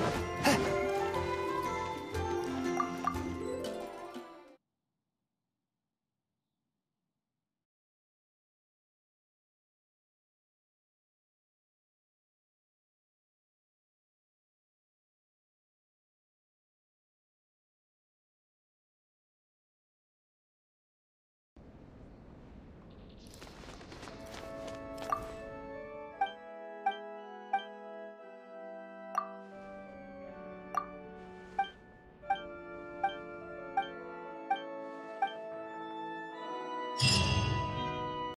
you